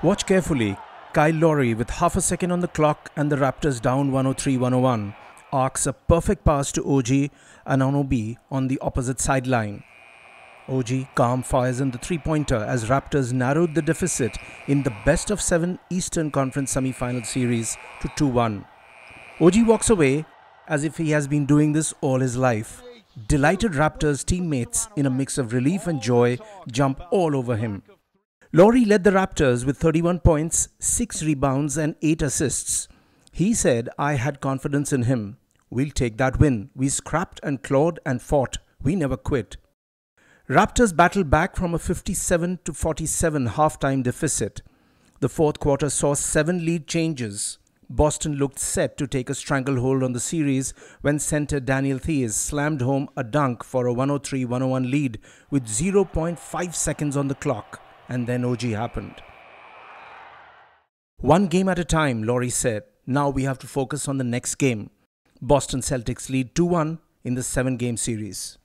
Watch carefully. Kyle Lowry, with half a second on the clock and the Raptors down 103 101, arcs a perfect pass to OG Anunoby on the opposite sideline. OG calm fires in the three pointer as Raptors narrowed the deficit in the best of seven Eastern Conference semi final series to 2 1. OG walks away as if he has been doing this all his life. Delighted Raptors teammates, in a mix of relief and joy, jump all over him. Lowry led the Raptors with 31 points, 6 rebounds, and 8 assists. He said, I had confidence in him. We'll take that win. We scrapped and clawed and fought. We never quit. Raptors battled back from a 57 to 47 halftime deficit. The fourth quarter saw seven lead changes. Boston looked set to take a stranglehold on the series when center Daniel Theis slammed home a dunk for a 103 101 lead with 0.5 seconds on the clock and then OG happened. One game at a time, Lowry said. Now we have to focus on the next game. Boston Celtics lead 2 1 in the seven game series.